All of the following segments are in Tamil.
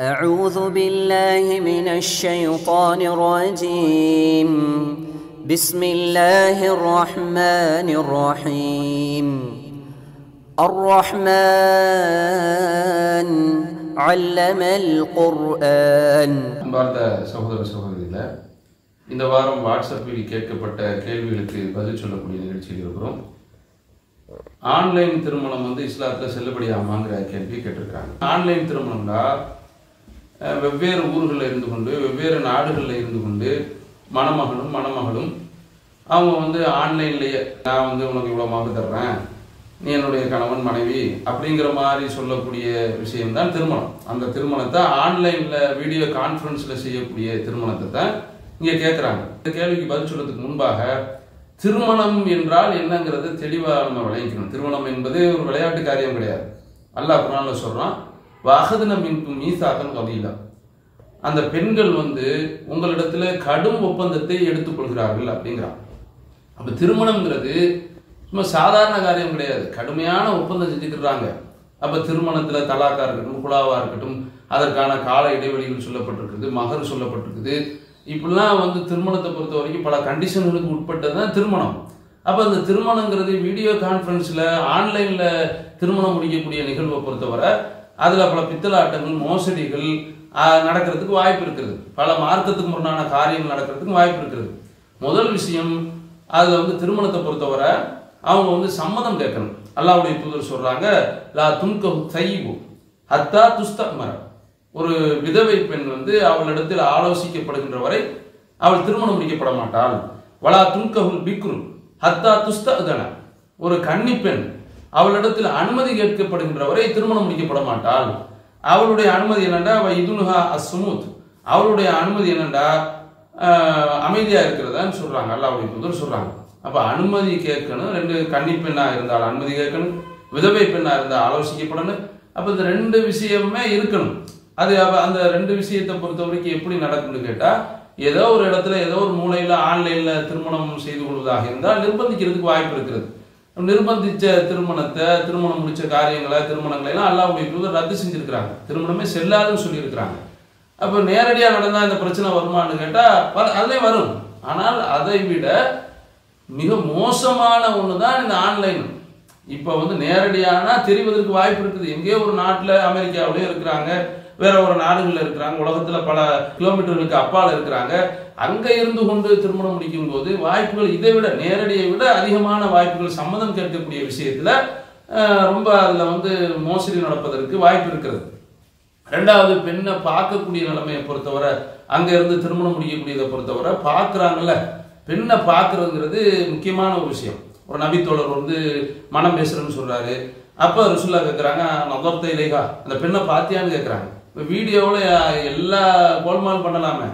أعوذ بالله من الشيطان الرجيم بسم الله الرحمن الرحيم الرحمن علم القرآن அன்பார்ந்த சகோதர சகோதரிகள இந்த வாரம் வாட்ஸ்அப்பில் கேட்கப்பட்ட கேள்விகளுக்கு பதில் சொல்லக்கூடிய நிகழ்ச்சியில் இருக்கிறோம் ஆன்லைன் திருமணம் வந்து இஸ்லாத்தில் செல்லுபடியாமாங்கிற கேள்வி கேட்டிருக்காங்க ஆன்லைன் திருமணம்னா அஹ், வெவ்வேறு ஊர்களில் இருந்து கொண்டு வெவ்வேறு நாடுகளில் இருந்து கொண்டு மணமகனும் மணமகளும் அவங்க வந்து ஆன்லைன்லேயே நான் வந்து உனக்கு இவ்வளோ மாப்பு தர்றேன் நீ என்னுடைய கணவன் மனைவி அப்படிங்கிற மாதிரி சொல்லக்கூடிய விஷயம்தான் திருமணம். அந்த திருமணத்தை ஆன்லைனில் வீடியோ கான்ஃபரன்ஸில் செய்யக்கூடிய திருமணத்தை தான் இங்கே கேட்குறாங்க இந்த கேள்விக்கு பதில் சொல்கிறதுக்கு முன்பாக திருமணம் என்றால் என்னங்கிறது தெளிவாக நம்ம விளங்கிக்கணும். திருமணம் என்பது ஒரு விளையாட்டு காரியம் கிடையாது. அல்லாஹ் குரானில் சொல்கிறான் வஹதுன மின்கும் மீசாக்கன் கபீலா அந்த பெண்கள் வந்து உங்களிடத்துல கடும் ஒப்பந்தத்தை எடுத்துக்கொள்கிறார்கள் அப்படிங்கிறான். அப்ப திருமணம்ங்கிறது சும்மா சாதாரண காரியம் கிடையாது. கடுமையான ஒப்பந்தம் செஞ்சுக்கிறாங்க அப்ப திருமணத்துல தலாக்கா இருக்கட்டும் குலாவா இருக்கட்டும் அதற்கான கால இடைவெளிகள் சொல்லப்பட்டிருக்குது மகர் சொல்லப்பட்டிருக்குது. இப்படிலாம் வந்து திருமணத்தை பொறுத்த வரைக்கும் பல கண்டிஷன்களுக்கு உட்பட்டது தான் திருமணம். அப்போ அந்த திருமணங்கிறது வீடியோ கான்ஃபரன்ஸில் ஆன்லைனில் திருமணம் முடிக்கக்கூடிய நிகழ்வை பொறுத்தவரை அதில் பல பித்தலாட்டங்கள் மோசடிகள் நடக்கிறதுக்கு வாய்ப்பு இருக்குது. பல மார்க்கத்துக்கு முரணான காரியங்கள் நடக்கிறதுக்கு வாய்ப்பு இருக்குது. முதல் விஷயம் அதில் வந்து திருமணத்தை பொறுத்தவரை அவங்க வந்து சம்மதம் கேட்கணும். அல்லாவுடைய தூதர் சொல்கிறாங்க லா துன்க தைவு ஹத்தா துஸ்தமர ஒரு விதவை பெண் வந்து அவளிடத்தில் ஆலோசிக்கப்படுகின்ற வரை அவள் திருமணம் முடிக்கப்பட மாட்டாள். வலா துன்கஹுல் பிக்ரு ஹத்தா துஸ்தன ஒரு கன்னி பெண் அவளிடத்தில் அனுமதி கேட்கப்படுகின்ற வரை திருமணம் முடிக்கப்பட மாட்டாள் அவளுடைய அனுமதி என்னண்டா? அவ இதுனுஹா அஸ்முத் அவளுடைய அனுமதி என்னண்டா? அமைதியாக இருக்கிறதான்னு சொல்கிறாங்க அல்லாவுடைய தூதர் சொல்கிறாங்க அப்போ அனுமதி கேட்கணும். ரெண்டு கன்னி பெண்ணாக இருந்தால் அனுமதி கேட்கணும். விதவை பெண்ணாக இருந்தால் ஆலோசிக்கப்படணும். அப்போ இந்த ரெண்டு விஷயமே இருக்கணும். அது அந்த ரெண்டு விஷயத்தை பொறுத்த வரைக்கும் எப்படி நடக்கும்னு கேட்டால் ஏதோ ஒரு இடத்துல ஏதோ ஒரு மூலையில் ஆன்லைனில் திருமணம் செய்து கொள்வதாக இருந்தால் நிர்பந்திக்கிறதுக்கு வாய்ப்பு இருக்கிறது. நிர்பந்திச்ச திருமணத்தை திருமணம் முடிச்ச காரியங்களை திருமணங்களை எல்லாம் அல்லாவுடைய தூதர் ரத்து செஞ்சிருக்கிறாங்க. திருமணமே செல்லாதுன்னு சொல்லியிருக்கிறாங்க. அப்போ நேரடியாக நடந்தால் இந்த பிரச்சனை வருமான்னு கேட்டால் வர- அதே வரும். ஆனால் அதை விட மிக மோசமான ஒன்று தான் இந்த ஆன்லைன். இப்போ வந்து நேரடியானா தெரிவதற்கு வாய்ப்பு இருக்குது. எங்கேயோ ஒரு நாட்டில் அமெரிக்காவிலேயே இருக்கிறாங்க. வேற ஒரு நாடுகளில் இருக்கிறாங்க. உலகத்தில் பல கிலோமீட்டர்களுக்கு அப்பால் இருக்கிறாங்க. அங்கே இருந்து கொண்டு திருமணம் முடிக்கும் போது வாய்ப்புகள் இதை விட நேரடியை விட அதிகமான வாய்ப்புகள் சம்மதம் கேட்கக்கூடிய விஷயத்தில் ரொம்ப அதில் வந்து மோசடி நடப்பதற்கு வாய்ப்பு இருக்கிறது. ரெண்டாவது பெண்ணை பார்க்கக்கூடிய நிலைமையை பொறுத்தவரை அங்கே இருந்து திருமணம் முடிக்கக்கூடியதை பொறுத்தவரை பார்க்குறாங்கல்ல. பெண்ணை பார்க்குறதுங்கிறது முக்கியமான ஒரு விஷயம். ஒரு நபித்தோழர் வந்து மனம் பேசுகிறேன்னு சொல்கிறாரு அப்போ ருசுல்லா கேட்குறாங்க நகர்த்த இலைகா அந்த பெண்ணை பார்த்தியான்னு கேட்குறாங்க இப்போ வீடியோவில் எல்லா கோல்மால் பண்ணலாமே.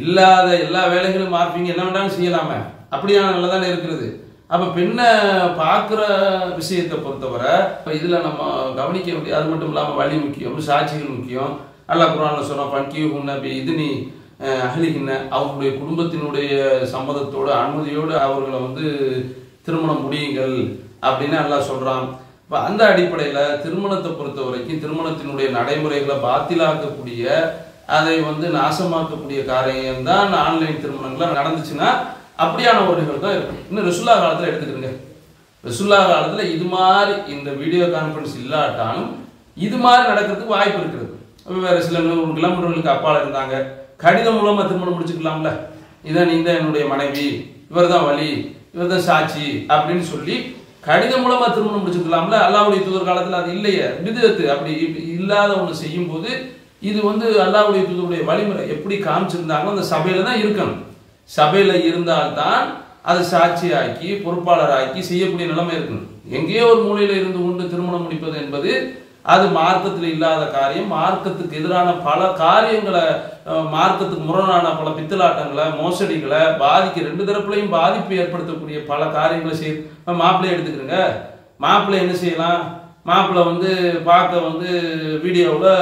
இல்லாத எல்லா வேலைகளும் மார்பிங்க என்ன வேண்டாலும் செய்யலாமே. அப்படியான நல்லதானே இருக்கிறது. அப்ப பெண்ணை பார்க்குற விஷயத்தை பொறுத்தவரை இப்போ இதில் நம்ம கவனிக்க வேண்டிய அது மட்டும் இல்லாமல் வழி முக்கியம் சாட்சிகள் முக்கியம். அல்லா குரான்ல சொன்னா பன்கி உன்னை இது நீ அகலிகின்ன அவர்களுடைய குடும்பத்தினுடைய சம்மதத்தோடு அனுமதியோடு அவர்களை வந்து திருமணம் முடியுங்கள் அப்படின்னு நல்லா சொல்கிறான் இப்போ அந்த அடிப்படையில் திருமணத்தை பொறுத்த வரைக்கும் திருமணத்தினுடைய நடைமுறைகளை பாத்திலாக்கக்கூடிய அதை வந்து நாசமாக்கக்கூடிய காரியம் தான் ஆன்லைன் திருமணங்கள்லாம் நடந்துச்சுன்னா அப்படியான ஒரு நிகழ்வு தான் இருக்கும். இன்னும் ரசுல்லா காலத்தில் எடுத்துக்கிறங்க. ரிசுல்லா காலத்தில் இது மாதிரி இந்த வீடியோ கான்ஃபரன்ஸ் இல்லாட்டாலும் இது மாதிரி நடக்கிறதுக்கு வாய்ப்பு இருக்கிறது வேறு சில நூறு கிலோமீட்டர்களுக்கு அப்பால் இருந்தாங்க. கடிதம் மூலமாக திருமணம் முடிச்சுக்கலாம்ல. இதான் நீ தான் என்னுடைய மனைவி இவர் தான் வழி இவர் தான் சாட்சி அப்படின்னு சொல்லி கடிதம் மூலமாக திருமணம் முடிச்சுக்கலாம்ல. அல்லாவுடைய தூதர் காலத்தில் அது இல்லையே. விதத்து அப்படி இல்லாத ஒன்று செய்யும்போது போது இது வந்து அல்லாவுடைய தூதருடைய வழிமுறை. எப்படி காமிச்சிருந்தாங்களோ அந்த சபையில தான் இருக்கணும். சபையில இருந்தால்தான் அதை சாட்சியாக்கி பொறுப்பாளராக்கி செய்யக்கூடிய நிலைமை இருக்கணும். எங்கேயோ ஒரு மூலையில இருந்து கொண்டு திருமணம் முடிப்பது என்பது அது மார்க்கத்தில் இல்லாத காரியம். மார்க்கத்துக்கு எதிரான பல காரியங்களை மார்க்கத்துக்கு முரணான பல பித்தலாட்டங்களை மோசடிகளை பாதிக்க ரெண்டு தரப்புலையும் பாதிப்பு ஏற்படுத்தக்கூடிய பல காரியங்களை செய் மாப்பிள்ளையை எடுத்துக்கிறங்க. மாப்பிள்ளை என்ன செய்யலாம்? மாப்பிள்ளை வந்து பார்க்க வந்து வீடியோவில்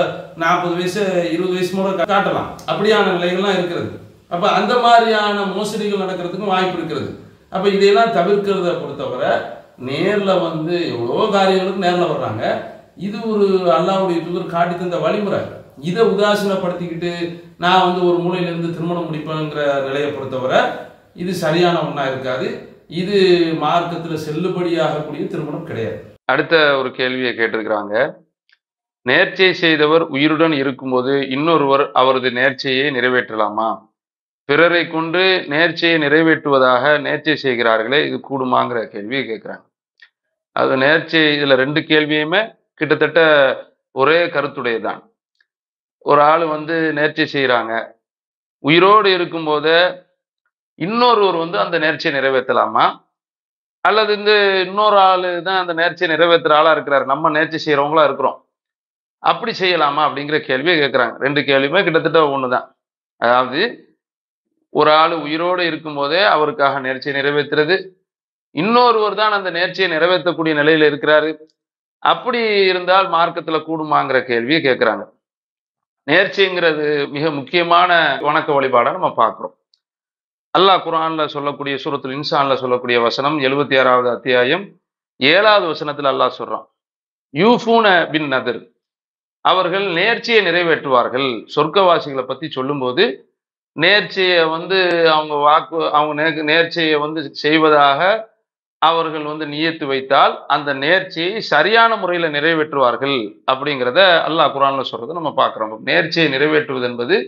நாற்பது வயசு இருபது வயசு கூட காட்டலாம். அப்படியான நிலைகள்லாம் இருக்கிறது. அப்போ அந்த மாதிரியான மோசடிகள் நடக்கிறதுக்கும் வாய்ப்பு இருக்கிறது. அப்போ இதையெல்லாம் தவிர்க்கிறத பொறுத்தவரை நேரில் வந்து எவ்வளோ காரியங்களுக்கு நேரில் வர்றாங்க. இது ஒரு அல்லாஹ்வுடைய தூதர் காட்டி தந்த வழிமுறை. இதை உதாசீனப்படுத்திக்கிட்டு நான் வந்து ஒரு மூலையிலேருந்து திருமணம் முடிப்பேங்கிற நிலையை பொறுத்தவரை இது சரியான ஒன்றா இருக்காது. இது மார்க்கத்தில் செல்லுபடியாகக்கூடிய திருமணம் கிடையாது. அடுத்த ஒரு கேள்வியை கேட்டிருக்கிறாங்க. நேர்ச்சை செய்தவர் உயிருடன் இருக்கும்போது இன்னொருவர் அவரது நேர்ச்சையை நிறைவேற்றலாமா? பிறரை கொண்டு நேர்ச்சையை நிறைவேற்றுவதாக நேர்ச்சை செய்கிறார்களே இது கூடுமாங்கிற கேள்வியை கேட்குறாங்க. அது நேர்ச்சை இதில் ரெண்டு கேள்வியுமே கிட்டத்தட்ட ஒரே கருத்துடையதான் ஒரு ஆள் வந்து நேர்ச்சை செய்கிறாங்க உயிரோடு இருக்கும்போது இன்னொருவர் வந்து அந்த நேர்ச்சியை நிறைவேற்றலாமா? அல்லது இந்த இன்னொரு ஆளு தான் அந்த நேர்ச்சியை நிறைவேற்றுற ஆளாக இருக்கிறார். நம்ம நேர்ச்சி செய்கிறவங்களா இருக்கிறோம். அப்படி செய்யலாமா அப்படிங்கிற கேள்வியை கேட்குறாங்க ரெண்டு கேள்வியுமே கிட்டத்தட்ட ஒன்று தான் அதாவது ஒரு ஆள் உயிரோடு இருக்கும்போதே அவருக்காக நேர்ச்சியை நிறைவேற்றுறது. இன்னொருவர் தான் அந்த நேர்ச்சியை நிறைவேற்றக்கூடிய நிலையில் இருக்கிறாரு. அப்படி இருந்தால் மார்க்கத்தில் கூடுமாங்கிற கேள்வியை கேட்குறாங்க நேர்ச்சிங்கிறது மிக முக்கியமான வணக்க வழிபாடாக நம்ம பார்க்குறோம் அல்லாஹ் குரான்ல சொல்லக்கூடிய சூரத்துல் இன்சான்ல சொல்லக்கூடிய வசனம் எழுபத்தி ஆறாவது அத்தியாயம் ஏழாவது வசனத்தில் அல்லாஹ் சொல்றான். யூஃபூன பின் நதிர். அவர்கள் நேர்ச்சியை நிறைவேற்றுவார்கள். சொர்க்கவாசிகளை பத்தி சொல்லும்போது நேர்ச்சியை வந்து அவங்க வாக்கு அவங்க நேர்ச்சியை வந்து செய்வதாக அவர்கள் வந்து நியத்து வைத்தால் அந்த நேர்ச்சியை சரியான முறையில் நிறைவேற்றுவார்கள் அப்படிங்கிறத அல்லாஹ் குரான்ல சொல்றதை நம்ம பார்க்குறோம். நேர்ச்சியை நிறைவேற்றுவது என்பது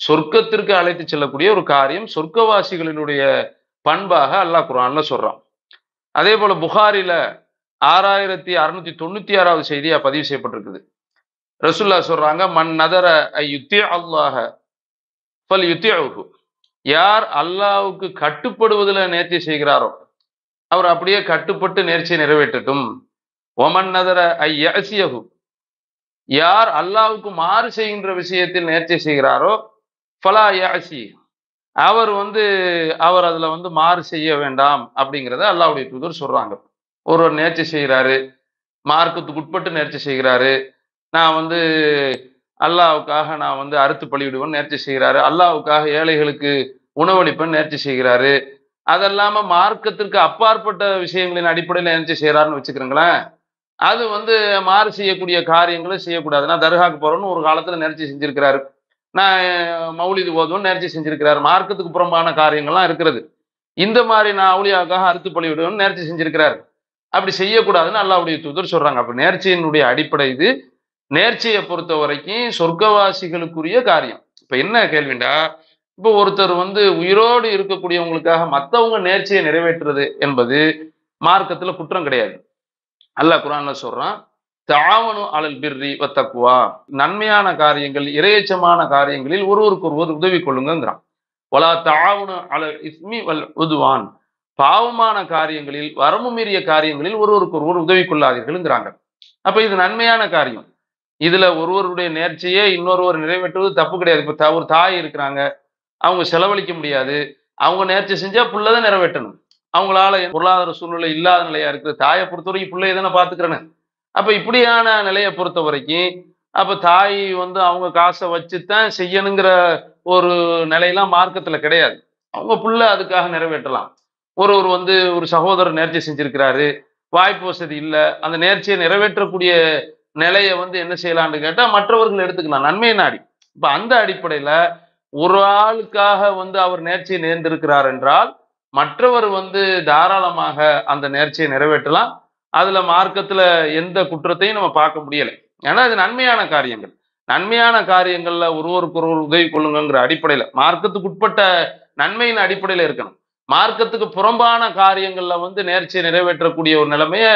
சொர்க்கத்திற்கு அழைத்து செல்லக்கூடிய ஒரு காரியம் சொர்க்கவாசிகளினுடைய பண்பாக அல்லாஹ் குரான்ல சொல்றான். அதே போல புகாரில ஆறாயிரத்தி அறுநூத்தி தொண்ணூத்தி ஆறாவது செய்தியா பதிவு செய்யப்பட்டிருக்குது. ரசுல்லா சொல்றாங்க மண் நதர ஐ யுத்தி அல்லாஹ பல் யுத்தியாவுக்கு யார் அல்லாவுக்கு கட்டுப்படுவதில் நேர்த்தி செய்கிறாரோ அவர் அப்படியே கட்டுப்பட்டு நேர்ச்சியை நிறைவேற்றட்டும். ஒமன் நதர ஐ யசியகு யார் அல்லாவுக்கு மாறு செய்கின்ற விஷயத்தில் நேர்ச்சி செய்கிறாரோ ஃபலா யாசி. அவர் வந்து அவர் அதில் வந்து மாறு செய்ய வேண்டாம் அப்படிங்கிறத அல்லாவுடைய தூதர் சொல்கிறாங்க ஒருவர் நேர்ச்சி செய்கிறாரு மார்க்கத்துக்கு உட்பட்டு நேர்ச்சி செய்கிறாரு நான் வந்து அல்லாஹ்வுக்காக நான் வந்து அறுத்து பழிவிடுவேன் நேர்ச்சி செய்கிறாரு அல்லாவுக்காக ஏழைகளுக்கு உணவளிப்பேன் நேர்ச்சி செய்கிறாரு அதல்லாம மார்க்கத்திற்கு அப்பாற்பட்ட விஷயங்களின் அடிப்படையில் நேர்ச்சி செய்கிறாருன்னு வச்சுக்கிறீங்களேன் அது வந்து மாறு செய்யக்கூடிய காரியங்களை செய்யக்கூடாது நான் தர்காக்கு போகிறோன்னு ஒரு காலத்தில் நேர்ச்சி செஞ்சுருக்கிறாரு. நான் மௌலிது ஓதுவேன் நேர்ச்சி செஞ்சிருக்கிறாரு. மார்க்கத்துக்கு புறம்பான காரியங்கள்லாம் இருக்கிறது. இந்த மாதிரி நான் அவுளியாவுக்காக அறுத்து பலிவிடுவேன் நேர்ச்சி செஞ்சிருக்கிறார். அப்படி செய்யக்கூடாதுன்னு அல்லாவுடைய தூதர் சொல்றாங்க. அப்ப நேர்ச்சியினுடைய அடிப்படை இது. நேர்ச்சியை பொறுத்த வரைக்கும் சொர்க்கவாசிகளுக்குரிய காரியம். இப்ப என்ன கேள்விண்டா? இப்போ ஒருத்தர் வந்து உயிரோடு இருக்கக்கூடியவங்களுக்காக மற்றவங்க நேர்ச்சியை நிறைவேற்றுறது என்பது மார்க்கத்துல குற்றம் கிடையாது. அல்லாஹ் குரான்ல சொல்றான் தாவணு அலல் பிர்ரி வத்தக்குவா நன்மையான காரியங்கள் இரையச்சமான காரியங்களில் ஒருவருக்கு ஒருவர் உதவி கொள்ளுங்கிறான் ஒலா தாவணு அலல் இஸ்மி வல் உதுவான். பாவமான காரியங்களில் வரம்பு மீறிய காரியங்களில் ஒருவருக்கு ஒருவர் உதவி கொள்ளாதீர்கள்ங்கிறாங்க. அப்ப இது நன்மையான காரியம். இதுல ஒருவருடைய நேர்ச்சியே இன்னொருவர் நிறைவேற்றுவது தப்பு கிடையாது. இப்ப த- ஒரு தாய் இருக்கிறாங்க. அவங்க செலவழிக்க முடியாது. அவங்க நேர்ச்சி செஞ்சா புள்ளதான் நிறைவேற்றணும். அவங்களால பொருளாதார சூழ்நிலை இல்லாத நிலையா இருக்கு தாயை பொறுத்தவரைக்கும் பிள்ளையை தானே பாத்துக்கிறேன்னு அப்ப இப்படியான நிலையை பொறுத்த வரைக்கும் அப்ப தாய் வந்து அவங்க காசை வச்சுத்தான் செய்யணுங்கிற ஒரு நிலையெல்லாம் மார்க்கத்துல கிடையாது. அவங்க புள்ள அதுக்காக நிறைவேற்றலாம். ஒருவர் வந்து ஒரு சகோதரர் நேர்ச்சி செஞ்சிருக்கிறாரு வாய்ப்பு வசதி இல்லை அந்த நேர்ச்சியை நிறைவேற்றக்கூடிய நிலையை வந்து என்ன செய்யலாம்னு கேட்டால் மற்றவர்கள் எடுத்துக்கலாம். நன்மை நாடி இப்போ அந்த அடிப்படையில் ஒரு ஆளுக்காக வந்து அவர் நேர்ச்சியை நேர்ந்திருக்கிறார் என்றால் மற்றவர் வந்து தாராளமாக அந்த நேர்ச்சியை நிறைவேற்றலாம். அதுல மார்க்கத்துல எந்த குற்றத்தையும் நம்ம பார்க்க முடியலை. ஏன்னா அது நன்மையான காரியங்கள். நன்மையான காரியங்கள்ல ஒருவருக்கு ஒருவர் உதவி கொள்ளுங்கிற அடிப்படையில மார்க்கத்துக்கு உட்பட்ட நன்மையின் அடிப்படையில இருக்கணும். மார்க்கத்துக்கு புறம்பான காரியங்கள்ல வந்து நேர்ச்சியை நிறைவேற்றக்கூடிய ஒரு நிலைமைய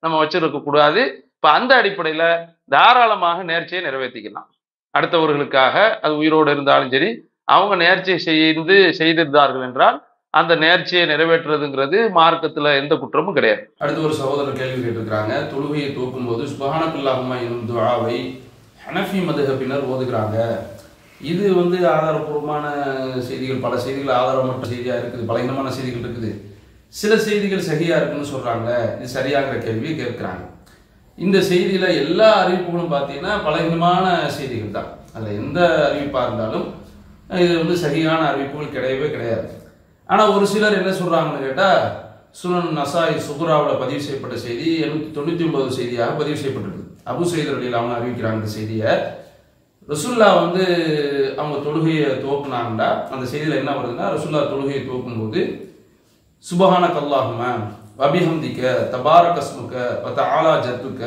நம்ம வச்சிருக்க கூடாது. இப்ப அந்த அடிப்படையில தாராளமாக நேர்ச்சியை நிறைவேற்றிக்கலாம். அடுத்தவர்களுக்காக அது உயிரோடு இருந்தாலும் சரி அவங்க நேர்ச்சியை செய்து செய்திருந்தார்கள் என்றால் அந்த நேர்ச்சியை நிறைவேற்றுறதுங்கிறது மார்க்கத்துல எந்த குற்றமும் கிடையாது. அடுத்து ஒரு சகோதரர் கேள்வி கேட்டிருக்கிறாங்க. தொழுகையை தூக்கும் போது சுபஹானக்குல்லாஹுமா எனும் துஆவை ஹனஃபி மதுகப்பினர் ஓதுகிறாங்க. இது வந்து ஆதாரபூர்வமான செய்திகள் பல செய்திகள் ஆதாரமற்ற செய்தியாக இருக்குது பலகீனமான செய்திகள் இருக்குது. சில செய்திகள் சரியா இருக்குன்னு சொல்றாங்க. இது சரியாங்கிற கேள்வியை கேட்கிறாங்க. இந்த செய்தியில எல்லா அறிவிப்புகளும் பார்த்தீங்கன்னா பலகீனமான செய்திகள் தான். அதில் எந்த அறிவிப்பாக இருந்தாலும் இது வந்து சரியான அறிவிப்புகள் கிடையவே கிடையாது. ஆனால் ஒரு சிலர் என்ன சொல்கிறாங்கன்னு கேட்டால் சுனன் நசாய் சுகுராவில் பதிவு செய்யப்பட்ட செய்தி எண்ணூத்தி தொண்ணூற்றி ஒன்பது செய்தியாக பதிவு செய்யப்பட்டிருக்கு. அபு செய்தர் வழியில் அவங்க அறிவிக்கிறாங்க அந்த செய்தியை. ரசுல்லா வந்து அவங்க தொழுகையை துவக்குனாங்கன்னா அந்த செய்தியில் என்ன வருதுன்னா ரசுல்லா தொழுகையை துவக்கும்போது சுபஹான கல்லாஹும வபிஹம்திக்க தபார கஸ்முக்க பத்த ஆலா ஜத்துக்க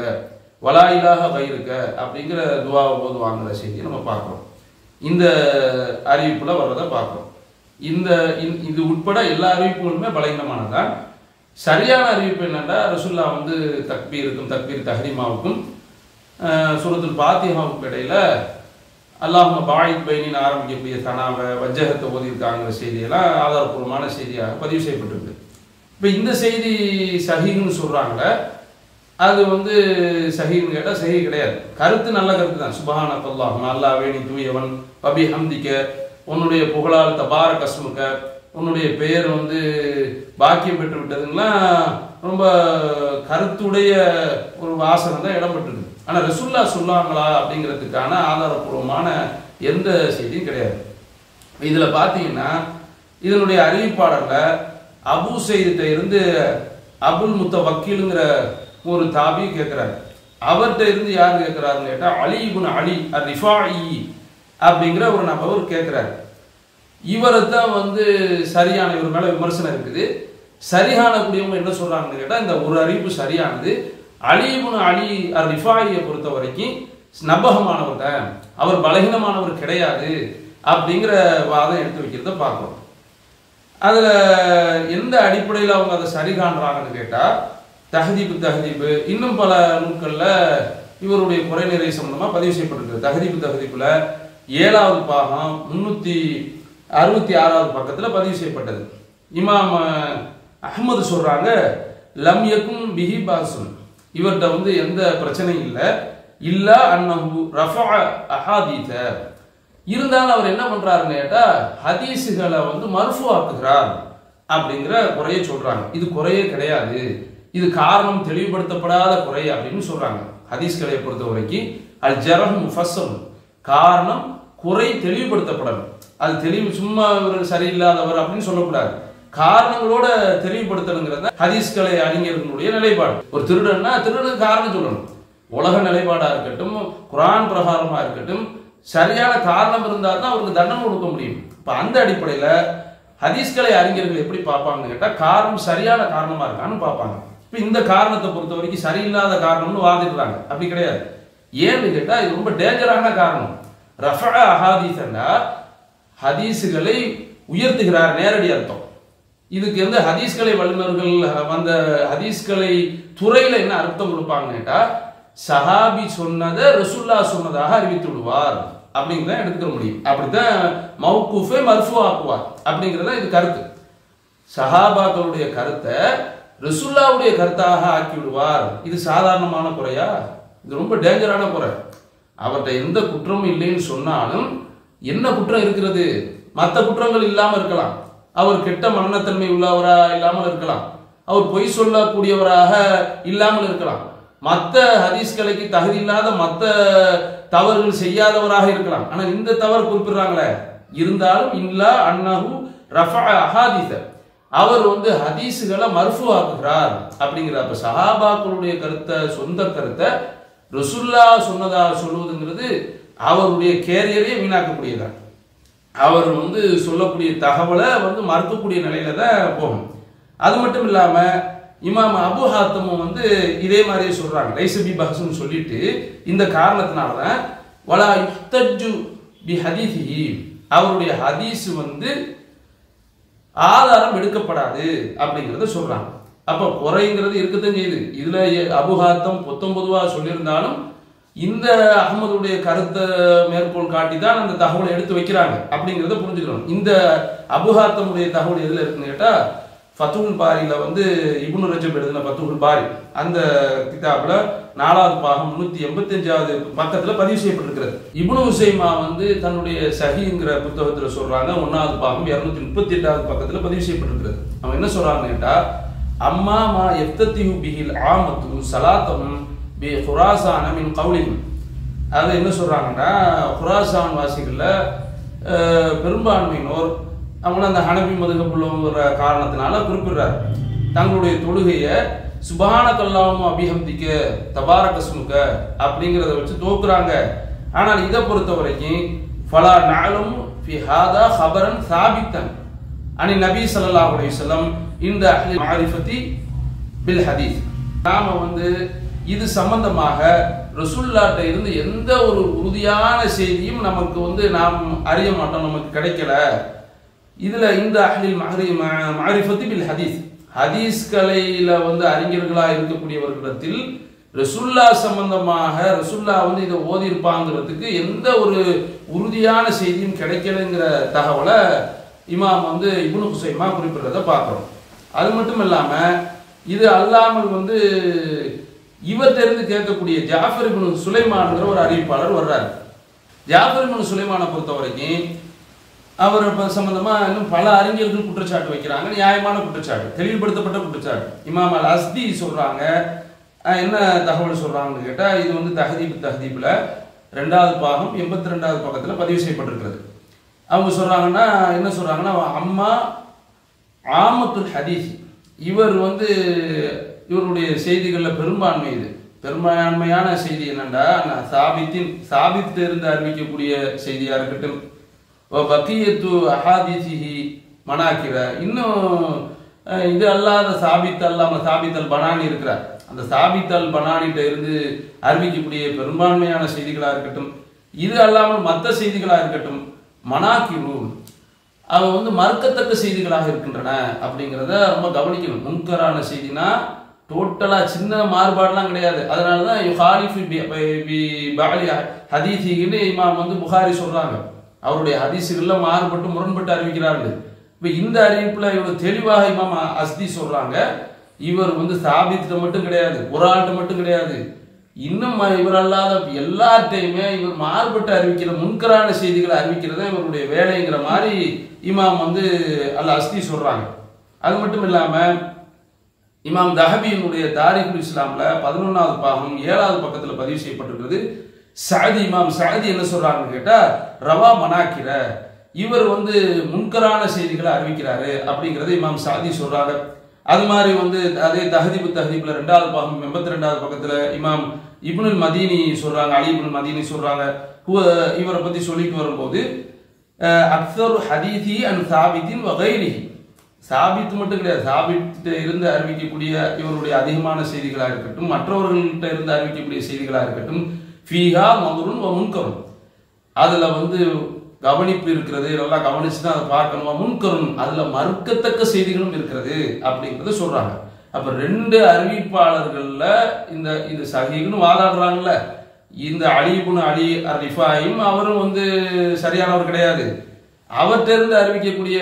வலாயிலாக வயிறுக்க வைருக்க அப்படிங்கிற துவாவை போது வாங்குற செய்தியை நம்ம பார்க்குறோம். இந்த அறிவிப்பில் வர்றதை பார்க்குறோம். இந்த இது உட்பட எல்லா அறிவிப்புகளுமே பலகீனமானதான் சரியான அறிவிப்பு என்னென்னா ரசுல்லா வந்து தக்பீருக்கும் தக்பீர் தஹரிமாவுக்கும் சுரத்துல் சூரத்துல் இடையில அல்லாஹ் பாயித் பைனின் ஆரம்பிக்கக்கூடிய தனாவை வஜ்ஜகத்தை ஓதியிருக்காங்கிற செய்தியெல்லாம் ஆதாரப்பூர்வமான செய்தியாக பதிவு செய்யப்பட்டிருக்கு. இப்போ இந்த செய்தி சஹீன்னு சொல்கிறாங்க அது வந்து சஹீன்னு கேட்டால் சஹி கிடையாது. கருத்து நல்ல கருத்து தான் சுபஹான அல்லாஹ் அல்லாவே நீ தூயவன் பபி ஹம்திக்க உன்னுடைய புகழால் தபார கஸ்முக்க உன்னுடைய பெயர் வந்து பாக்கியம் பெற்று விட்டதுங்களாம் ரொம்ப கருத்துடைய ஒரு வாசனம் தான் இடம்பெற்றுது ஆனால் ரசுல்லா சொல்லாங்களா அப்படிங்கிறதுக்கான ஆதாரப்பூர்வமான எந்த செய்தியும் கிடையாது. இதில் பார்த்தீங்கன்னா இதனுடைய அறிவிப்பாளரில் அபு செய்திட்ட இருந்து அபுல் முத்த வக்கீலுங்கிற ஒரு தாபி கேட்குறாரு அவர்கிட்ட இருந்து யார் கேட்குறாருன்னு கேட்டால் அலி இப்னு அலி அர் ரிஃபாயி அப்படிங்கிற ஒரு நபர் கேட்குறாரு இவரை தான் வந்து சரியான இவர் மேலே விமர்சனம் இருக்குது. சரியான கூடியவங்க என்ன சொல்கிறாங்கன்னு கேட்டால் இந்த ஒரு அறிவிப்பு சரியானது. அலிபுன் அலி அர் ரிஃபாயியை பொறுத்த வரைக்கும் நபகமானவர் தான் அவர் பலகீனமானவர் கிடையாது அப்படிங்கிற வாதம் எடுத்து வைக்கிறத பார்க்குறோம். அதில் எந்த அடிப்படையில் அவங்க அதை சரி காண்றாங்கன்னு கேட்டால் தஹதீபு தஹதீபு இன்னும் பல நூல்களில் இவருடைய குறைநிறை சம்பந்தமாக பதிவு செய்யப்பட்டிருக்கு. தகதிப்பு தகதிப்பில் ஏழாவது பாகம் முன்னூத்தி அறுபத்தி ஆறாவது பக்கத்தில் பதிவு செய்யப்பட்டது. இமாம் அகமது சொல்றாங்க லம் யக்கும் பிஹி பாசுன் இவர்கிட்ட வந்து எந்த பிரச்சனையும் இல்லை. இல்லா அன்னஹு ரஃபா அஹாதீத. இருந்தாலும் அவர் என்ன பண்றாருன்னு கேட்டா ஹதீஸுகளை வந்து மறுஃபு ஆக்குகிறார் அப்படிங்கிற குறைய சொல்றாங்க. இது குறையே கிடையாது. இது காரணம் தெளிவுபடுத்தப்படாத குறை அப்படின்னு சொல்றாங்க. ஹதீஸ்களை பொறுத்த வரைக்கும் அல் ஜரஹ் காரணம் குறை தெளிவுபடுத்தப்படணும். அது தெளிவு சும்மா இவர் சரியில்லாதவர் அப்படின்னு சொல்லக்கூடாது. காரணங்களோட தெளிவுபடுத்தணுங்கிறத ஹதீஸ்களை அறிஞர்களுடைய நிலைப்பாடு. ஒரு திருடன்னா திருடனுக்கு காரணம் சொல்லணும். உலக நிலைப்பாடா இருக்கட்டும் குரான் பிரகாரமா இருக்கட்டும் சரியான காரணம் இருந்தால் தான் அவருக்கு தண்டனை கொடுக்க முடியும். இப்ப அந்த அடிப்படையில ஹதீஸ்களை அறிஞர்கள் எப்படி பார்ப்பாங்கன்னு கேட்டா காரணம் சரியான காரணமா இருக்கான்னு பார்ப்பாங்க. இப்ப இந்த காரணத்தை பொறுத்த வரைக்கும் சரியில்லாத காரணம்னு வாதிடுறாங்க. அப்படி கிடையாது. ஏன்னு கேட்டா இது ரொம்ப டேஞ்சரான காரணம். ரஃபா அஹாதீஸ்னா ஹதீஸுகளை உயர்த்துகிறார் நேரடி அர்த்தம். இதுக்கு எந்த ஹதீஸ்களை வல்லுநர்கள் வந்த ஹதீஸ்களை துறையில என்ன அர்த்தம் கொடுப்பாங்கன்னு சஹாபி சொன்னதை ரசுல்லா சொன்னதாக அறிவித்து விடுவார். அப்படிங்கிறத எடுத்துக்க முடியும். அப்படித்தான் மவுக்கூஃபே மர்ஃபு ஆக்குவார். அப்படிங்கிறத இது கருத்து. சஹாபாக்களுடைய கருத்தை ரசுல்லாவுடைய கருத்தாக ஆக்கி விடுவார். இது சாதாரணமான குறையா? இது ரொம்ப டேஞ்சரான குறை. அவர்கிட்ட எந்த குற்றமும் இல்லைன்னு சொன்னாலும் என்ன குற்றம் இருக்கிறது? மற்ற குற்றங்கள் இல்லாமல் இருக்கலாம். அவர் கெட்ட மரணத்தன்மை உள்ளவரா இல்லாமல் இருக்கலாம். அவர் பொய் சொல்லக்கூடியவராக இல்லாமல் இருக்கலாம். மற்ற ஹதீஸ்களுக்கு தகுதி இல்லாத மற்ற தவறுகள் செய்யாதவராக இருக்கலாம். ஆனால் இந்த தவறு குறிப்பிடுறாங்களே. இருந்தாலும் இல்லா அன்னஹு ரஃபா அஹாதித அவர் வந்து ஹதீஸுகளை மர்ஃபு ஆக்குகிறார் அப்படிங்கிற அப்ப சஹாபாக்களுடைய கருத்தை சொந்த கருத்தை ரசுல்லா சொன்னதா சொல்லுவதுங்கிறது அவருடைய கேரியரே வீணாக்கக்கூடியதான் அவர் வந்து சொல்லக்கூடிய தகவலை வந்து மறுக்கக்கூடிய நிலையில தான் போகும் அது மட்டும் இல்லாம இமாம் அபு ஹாத்தமும் வந்து இதே மாதிரியே சொல்றாங்க. லைசபி பஹசுன்னு சொல்லிட்டு இந்த காரணத்தினால தான் வலா யுத்தஜு பி ஹதீஹி அவருடைய ஹதீஸ் வந்து ஆதாரம் எடுக்கப்படாது அப்படிங்கிறத சொல்றாங்க. அப்ப குறைங்கிறது இருக்கத்தான் செய்யுது. இதுல அபுகாத்தம் அபுஹாத்தம் பொத்தொன்பதுவா சொல்லியிருந்தாலும் இந்த அகமதுடைய கருத்தை மேற்கோள் காட்டி தான் அந்த தகவலை எடுத்து வைக்கிறாங்க அப்படிங்கிறத புரிஞ்சுக்கிறோம். இந்த அபுகாத்தமுடைய தகவல் எதுல இருக்குன்னு கேட்டா ஃபத்துல் பாரியில வந்து இபுனு ரஜப் எழுதின ஃபத்துல் பாரி. அந்த கிதாபில் நாலாவது பாகம் முன்னூத்தி எண்பத்தஞ்சாவது பக்கத்துல பதிவு செய்யப்பட்டிருக்கிறது. இப்னு உசைமா வந்து தன்னுடைய சஹிங்கிற புத்தகத்துல சொல்றாங்க ஒன்னாவது பாகம் இருநூத்தி முப்பத்தி எட்டாவது பக்கத்துல பதிவு செய்யப்பட்டிருக்கிறது. அவன் என்ன சொல்றாங்கன்னு கேட்டா அம்மா மா எஃப்தத்திஹு பிஹில் ஆமத்து சலாத்தம் பி ஹுராசான மின் கவுலின் அது என்ன சொல்கிறாங்கன்னா ஹுராசான் வாசிகளில் பெரும்பான்மையினோர் அவங்கள அந்த ஹனபி மதுகப்புள்ளவங்கிற காரணத்தினால குறிப்பிடுறார். தங்களுடைய தொழுகையை சுபான கல்லாமும் அபிஹந்திக்க தபார கஸ்முக அப்படிங்கிறத வச்சு தோக்குறாங்க. ஆனால் இதை பொறுத்த வரைக்கும் ஃபலா நாளும் ஃபி ஹாதா ஹபரன் சாபித்தன். அனி நபி ஸல்லல்லாஹு அலைஹி இந்த அஹ்லில் பில் ஹதீஸ். நாம வந்து இது சம்பந்தமாக ரசூல்லாட்ட இருந்து எந்த ஒரு உறுதியான செய்தியும் நமக்கு வந்து நாம் அறிய மாட்டோம் நமக்கு கிடைக்கல. இதுல இந்த அஹ்லில் மஹரி மாரிஃபத்தி பில் ஹதீஸ். ஹதீஸ் கலையில வந்து அறிஞர்களா இருக்கக்கூடியவர்களிடத்தில் ரசுல்லா சம்பந்தமாக ரசுல்லா வந்து இதை ஓதி இருப்பாங்கிறதுக்கு எந்த ஒரு உறுதியான செய்தியும் கிடைக்கலைங்கிற தகவலை இமாம் வந்து இபுனு ஹுசைமா குறிப்பிடுறத பார்க்குறோம். அது மட்டும் இல்லாமல் இது அல்லாமல் வந்து இவர்கிட்ட கேட்கக்கூடிய ஜாஃபர் இப்னு சுலைமான்ங்கிற ஒரு அறிவிப்பாளர் வர்றாரு. ஜாஃபர் இப்னு சுலைமானை பொறுத்த வரைக்கும் அவர் இப்போ சம்மந்தமாக இன்னும் பல அறிஞர்கள் குற்றச்சாட்டு வைக்கிறாங்க நியாயமான குற்றச்சாட்டு தெளிவுபடுத்தப்பட்ட குற்றச்சாட்டு. இமாம் அல் அஸ்தி சொல்கிறாங்க என்ன தகவல் சொல்கிறாங்கன்னு கேட்டால் இது வந்து தஹதீப் தஹதீப்பில் ரெண்டாவது பாகம் எண்பத்தி ரெண்டாவது பக்கத்தில் பதிவு செய்யப்பட்டிருக்கிறது. அவங்க சொல்கிறாங்கன்னா என்ன சொல்கிறாங்கன்னா அம்மா ஆமத்துல் ஹதீஸ். இவர் வந்து இவருடைய செய்திகளில் பெரும்பான்மை இது. பெரும்பான்மையான செய்தி என்னண்டா? நான் சாபித்தின் சாபித்து இருந்து அறிவிக்கக்கூடிய செய்தியாக இருக்கட்டும். பக்கியத்து அஹாதிசிஹி மனாக்கிற இன்னும் இது அல்லாத சாபித் அல்லாம சாபித்தல் பனானி இருக்கிறார். அந்த சாபித்தல் பனானிட்ட இருந்து அறிவிக்கக்கூடிய பெரும்பான்மையான செய்திகளாக இருக்கட்டும். இது அல்லாமல் மற்ற செய்திகளாக இருக்கட்டும். மனாக்கிரு அவங்க வந்து மறுக்கத்தக்க செய்திகளாக இருக்கின்றன அப்படிங்கிறத ரொம்ப கவனிக்கணும். முன்கரான செய்தினா டோட்டலாக சின்ன மாறுபாடெலாம் கிடையாது. அதனால தான் யுஹாலிஃபி பி- ஹதீசின்னு இமாம் வந்து புகாரி சொல்கிறாங்க அவருடைய ஹதீசுகளில் மாறுபட்டு முரண்பட்டு அறிவிக்கிறார்கள். இப்போ இந்த அறிவிப்பில் இவர் தெளிவாக இமாம் அஸ்தி சொல்கிறாங்க இவர் வந்து சாபித்திட்ட மட்டும் கிடையாது ஒரு ஆள்கிட்ட மட்டும் கிடையாது. இன்னும் இவர் அல்லாத எல்லாத்தையுமே இவர் மாறுபட்டு அறிவிக்கிற முன்கரான செய்திகளை அறிவிக்கிறது தான் இவருடைய வேலைங்கிற மாதிரி இமாம் வந்து அல்ல அஸ்தி சொல்றாங்க. அது மட்டும் இல்லாம இமாம் தஹபியினுடைய தாரிகுல் இஸ்லாம்ல பதினொன்னாவது பாகம் ஏழாவது பக்கத்துல பதிவு செய்யப்பட்டிருக்கிறது. சாதி இமாம் சாதி என்ன சொல்றாங்கன்னு கேட்டா ரவா மனாக்கிற இவர் வந்து முன்கரான செய்திகளை அறிவிக்கிறாரு அப்படிங்கிறத இமாம் சாதி சொல்றாங்க. அது மாதிரி வந்து அதே தஹதீபு தஹதீப்ல ரெண்டாவது பாகம் எண்பத்தி ரெண்டாவது பக்கத்துல இமாம் இப்னுல் மதீனி சொல்றாங்க அலி இப்னுல் மதீனி சொல்றாங்க. இவரை பத்தி சொல்லிட்டு வரும்போது அக்சர் அக்ஸரு ஹதீதி சாபித்தின் வகைரிஹி சாபித் மட்டும் கிடையாது சாபித் இருந்து அறிவிக்கக்கூடிய இவருடைய அதிகமான செய்திகளாக இருக்கட்டும் மற்றவர்கள்ட்ட இருந்து அறிவிக்கக்கூடிய செய்திகளாக இருக்கட்டும் ஃபீஹா மதுருன் வ முன்கரும் அதுல வந்து கவனிப்பு இருக்கிறது நல்லா கவனிச்சு தான் அதை பார்க்கணுமா? முன்கரும் அதுல மறுக்கத்தக்க செய்திகளும் இருக்கிறது அப்படிங்கிறத சொல்றாங்க. அப்ப ரெண்டு அறிவிப்பாளர்கள்ல இந்த இது சஹீன்னு வாதாடுறாங்கல்ல. இந்த அலிபுன் அலி அர் ரிஃபாயும் அவரும் வந்து சரியானவர் கிடையாது. அவர்கிட்ட இருந்து அறிவிக்கக்கூடிய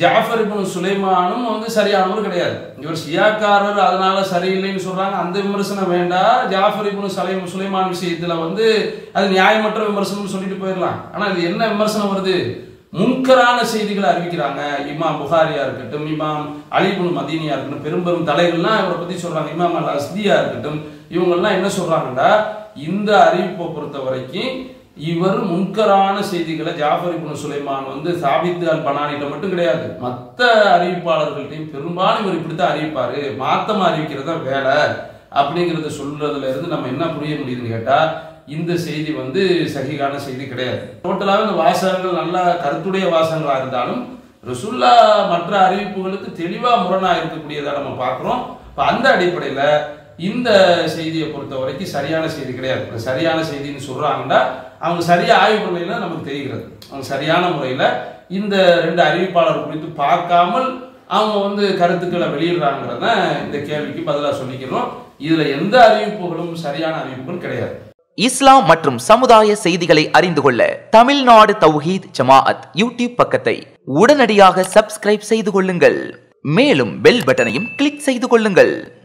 ஜாஃபர் இப்னு சுலைமானும் வந்து சரியானவர் கிடையாது. இவர் ஷியாக்காரர் அதனால சரியில்லைன்னு சொல்றாங்க. அந்த விமர்சனம் வேண்டாம் ஜாஃபர் இப்னு சலை சுலைமான் விஷயத்துல வந்து அது நியாயமற்ற விமர்சனம்னு சொல்லிட்டு போயிடலாம். ஆனா இது என்ன விமர்சனம் வருது? முன்கரான செய்திகளை அறிவிக்கிறாங்க. இமாம் புகாரியா இருக்கட்டும் இமாம் அலிபுல் மதீனியா இருக்கட்டும் பெரும்பெரும் தலைகள்லாம் இவரை பத்தி சொல்றாங்க. இமாம் அல் அஸ்தியா இருக்கட்டும் இவங்கெல்லாம் என்ன சொல்றாங்கன்னா இந்த அறிவிப்பை பொறுத்த வரைக்கும் இவர் முன்கரான செய்திகளை ஜாஃபர் இப்னு சுலைமான் வந்து சாபித்து அல் பனானிட்ட மட்டும் கிடையாது. மற்ற அறிவிப்பாளர்கள்ட்டையும் பெரும்பாலும் இவர் இப்படித்தான் அறிவிப்பாரு. மாத்தமா அறிவிக்கிறது தான் வேலை. அப்படிங்கிறத சொல்றதுல இருந்து நம்ம என்ன புரிய முடியுதுன்னு கேட்டா இந்த செய்தி வந்து சகிகான செய்தி கிடையாது. டோட்டலாக இந்த வாசகங்கள் நல்லா கருத்துடைய வாசகங்களாக இருந்தாலும் ரசுல்லா மற்ற அறிவிப்புகளுக்கு தெளிவாக முரணாக இருக்கக்கூடியதாக நம்ம பார்க்குறோம். இப்போ அந்த அடிப்படையில் இந்த செய்தியை பொறுத்த வரைக்கும் சரியான செய்தி கிடையாது. இப்போ சரியான செய்தின்னு சொல்கிறாங்கன்னா அவங்க சரியாக ஆய்வு பண்ணல நமக்கு தெரிகிறது. அவங்க சரியான முறையில் இந்த ரெண்டு அறிவிப்பாளர் குறித்து பார்க்காமல் அவங்க வந்து கருத்துக்களை வெளியிடுறாங்கிறத இந்த கேள்விக்கு பதிலாக சொல்லிக்கிறோம். இதில் எந்த அறிவிப்புகளும் சரியான அறிவிப்புகள் கிடையாது. இஸ்லாம் மற்றும் சமுதாய செய்திகளை அறிந்து கொள்ள தமிழ்நாடு தௌஹீத் ஜமாஅத் யூடியூப் பக்கத்தை உடனடியாக சப்ஸ்கிரைப் செய்து கொள்ளுங்கள். மேலும் பெல் பட்டனையும் கிளிக் செய்து கொள்ளுங்கள்.